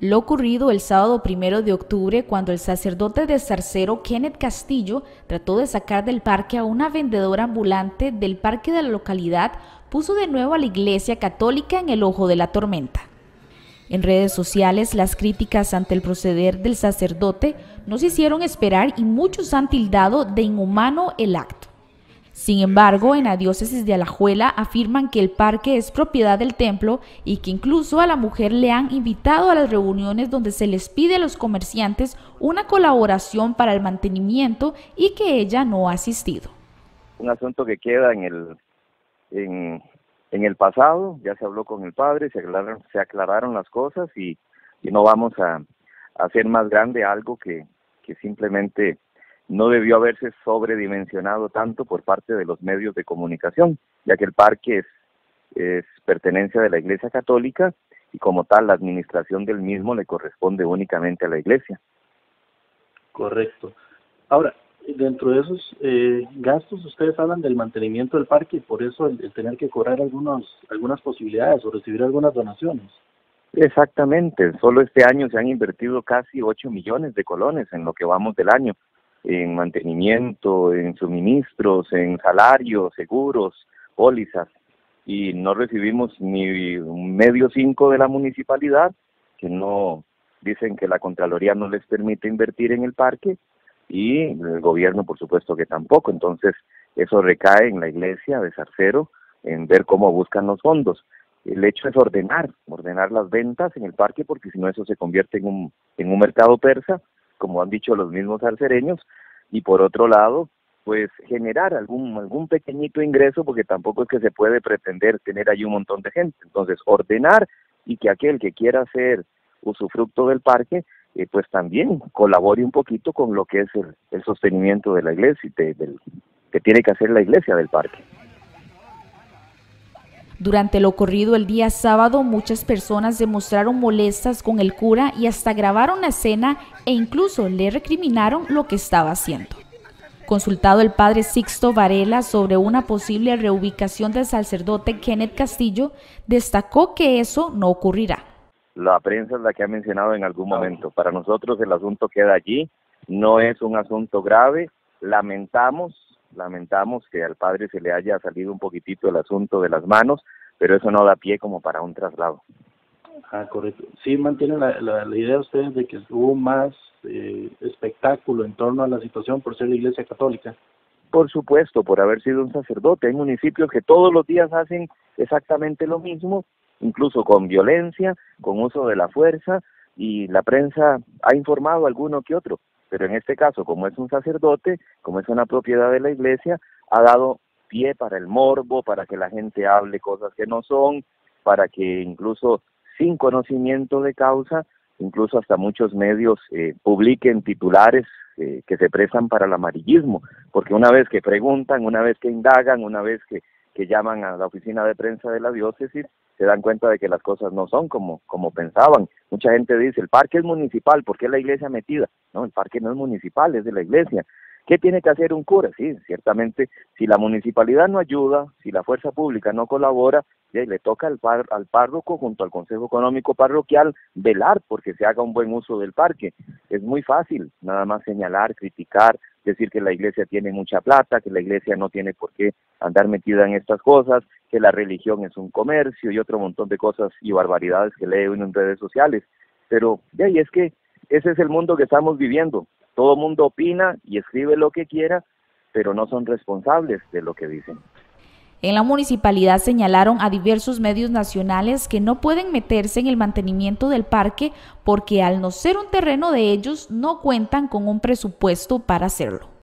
Lo ocurrido el sábado primero de octubre cuando el sacerdote de Zarcero Kenneth Castillo trató de sacar del parque a una vendedora ambulante del parque de la localidad puso de nuevo a la iglesia católica en el ojo de la tormenta. En redes sociales las críticas ante el proceder del sacerdote no se hicieron esperar y muchos han tildado de inhumano el acto. Sin embargo, en la diócesis de Alajuela afirman que el parque es propiedad del templo y que incluso a la mujer le han invitado a las reuniones donde se les pide a los comerciantes una colaboración para el mantenimiento y que ella no ha asistido. Un asunto que queda en el, en, el pasado, ya se habló con el padre, se aclararon, se aclararon las cosas y, no vamos a, hacer más grande algo que, que simplemente no debió haberse sobredimensionado tanto por parte de los medios de comunicación, ya que el parque es, es pertenencia de la Iglesia Católica y como tal la administración del mismo le corresponde únicamente a la Iglesia. Correcto. Ahora, dentro de esos eh, gastos ustedes hablan del mantenimiento del parque y por eso el, tener que cobrar algunos, algunas posibilidades o recibir algunas donaciones. Exactamente, solo este año se han invertido casi 8 millones de colones en lo que vamos del año en mantenimiento, en suministros, en salarios, seguros, pólizas, y no recibimos ni un medio cinco de la municipalidad, que no dicen que la Contraloría no les permite invertir en el parque, y el gobierno por supuesto que tampoco, entonces eso recae en la iglesia de Zarcero, en ver cómo buscan los fondos. El hecho es ordenar, ordenar las ventas en el parque, porque si no eso se convierte en un, en un mercado persa, como han dicho los mismos arcereños, y por otro lado, pues generar algún, algún pequeñito ingreso, porque tampoco es que se puede pretender tener ahí un montón de gente. Entonces, ordenar y que aquel que quiera hacer usufructo del parque, eh, pues también colabore un poquito con lo que es el, sostenimiento de la iglesia, y del, que tiene que hacer la iglesia del parque. Durante lo ocurrido el día sábado, muchas personas se mostraron molestas con el cura y hasta grabaron la escena e incluso le recriminaron lo que estaba haciendo. Consultado el padre Sixto Varela sobre una posible reubicación del sacerdote Kenneth Castillo, destacó que eso no ocurrirá. La prensa es la que ha mencionado en algún momento. Para nosotros el asunto queda allí, no es un asunto grave, lamentamos lamentamos que al padre se le haya salido un poquitito el asunto de las manos, pero eso no da pie como para un traslado. Ah, correcto. Sí mantienen la, la, idea ustedes de que hubo más eh, espectáculo en torno a la situación por ser la Iglesia Católica. Por supuesto, por haber sido un sacerdote. Hay municipios que todos los días hacen exactamente lo mismo, incluso con violencia, con uso de la fuerza, y la prensa ha informado a alguno que otro pero en este caso, como es un sacerdote, como es una propiedad de la iglesia, ha dado pie para el morbo, para que la gente hable cosas que no son, para que incluso sin conocimiento de causa, incluso hasta muchos medios eh, publiquen titulares eh, que se prestan para el amarillismo, porque una vez que preguntan, una vez que indagan, una vez que, que llaman a la oficina de prensa de la diócesis, se dan cuenta de que las cosas no son como, como pensaban. Mucha gente dice, el parque es municipal, ¿por qué la iglesia metida? No, el parque no es municipal, es de la iglesia. ¿Qué tiene que hacer un cura? Sí, ciertamente, si la municipalidad no ayuda, si la fuerza pública no colabora, ya le toca al, par, al párroco junto al Consejo Económico Parroquial velar porque se haga un buen uso del parque. Es muy fácil nada más señalar, criticar, decir que la iglesia tiene mucha plata, que la iglesia no tiene por qué andar metida en estas cosas, que la religión es un comercio y otro montón de cosas y barbaridades que lee uno en redes sociales. Pero de ahí es que ese es el mundo que estamos viviendo. Todo mundo opina y escribe lo que quiera, pero no son responsables de lo que dicen. En la municipalidad señalaron a diversos medios nacionales que no pueden meterse en el mantenimiento del parque porque al no ser un terreno de ellos no cuentan con un presupuesto para hacerlo.